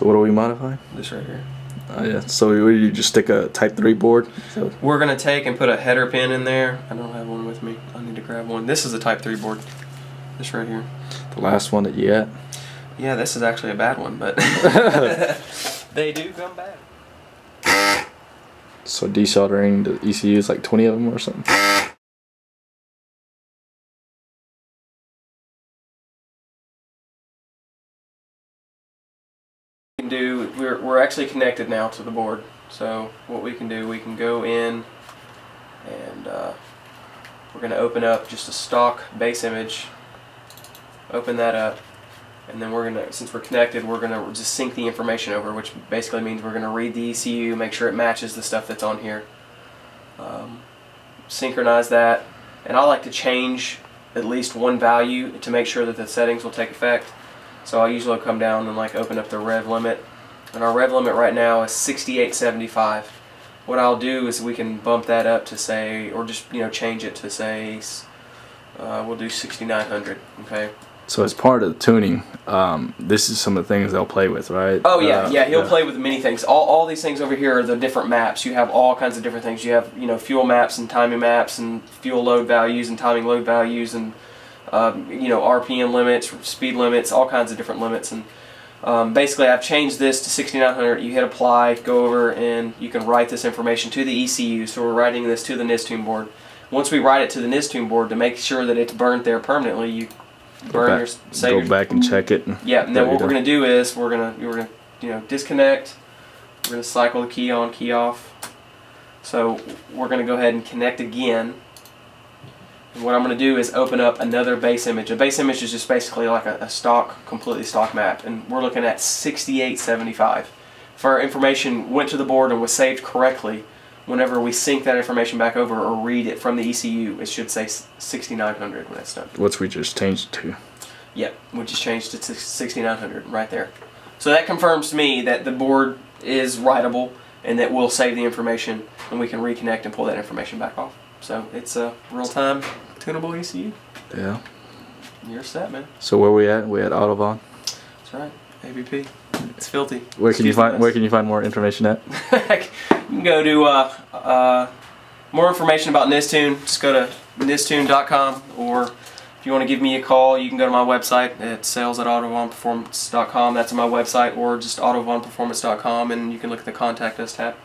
So what are we modifying? This right here. Oh yeah. So we you just stick a Type Three board. So We're gonna take and put a header pin in there. I don't have one with me. I need to grab one. This is a Type 3 board. This right here. the last one that you got. Yeah, this is actually a bad one, but they do come back. So desoldering the ECU is like 20 of them or something. Can do we're, we're actually connected now to the board. So what we can do we can go in and uh, we're going to open up just a stock base image open that up and then we're going to since we're connected we're going to just sync the information over which basically means we're going to read the ECU make sure it matches the stuff that's on here. Um, synchronize that and I like to change at least one value to make sure that the settings will take effect so I usually come down and like open up the rev limit. And our rev limit right now is 68.75. What I'll do is we can bump that up to say, or just you know change it to say, uh, we'll do 6900. Okay. So as part of the tuning, um, this is some of the things they'll play with, right? Oh yeah, Uh, yeah. He'll play with many things. All, all these things over here are the different maps. You have all kinds of different things. You have you know fuel maps and timing maps and fuel load values and timing load values and um, you know RPM limits, speed limits, all kinds of different limits. And um, basically, I've changed this to 6900. You hit apply, go over, and you can write this information to the ECU. So we're writing this to the NISTune board. Once we write it to the NISTune board to make sure that it's burned there permanently, you Go burn back, your save go your back and check it. yeah, and then what we're gonna do is we're gonna we're gonna you know disconnect. We're gonna cycle the key on, key off. So we're gonna go ahead and connect again. And what I'm gonna do is open up another base image. A base image is just basically like a, a stock, completely stock map, and we're looking at 6875. If our information went to the board and was saved correctly, whenever we sync that information back over or read it from the ECU, it should say 6900 when it's done. What's we just changed it to? Yep, we just changed it to 6900 right there. So that confirms to me that the board is writable and that we'll save the information and we can reconnect and pull that information back off. So it's a real-time tunable ECU. Yeah. You're set, man. So where we at? We at Autobahn. That's right. ABP. It's filthy. Where can you find Where can you find more information at? you can go to uh, uh, more information about Nistune. Just go to nistune.com or if you want to give me a call, you can go to my website at sales at autobahnperformance.com. That's my website or just autobahnperformance.com and you can look at the contact us tab.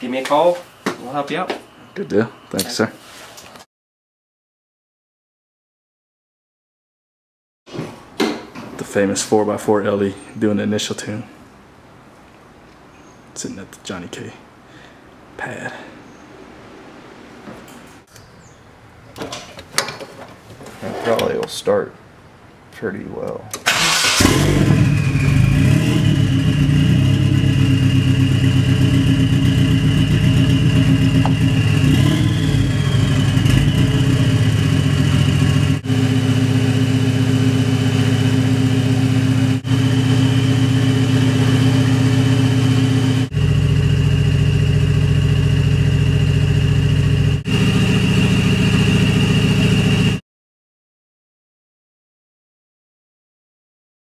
Give me a call. We'll help you out. Good deal. Thank you, sir. The famous 4x4 Ellie doing the initial tune. Sitting at the Johnny K pad. Probably will start pretty well.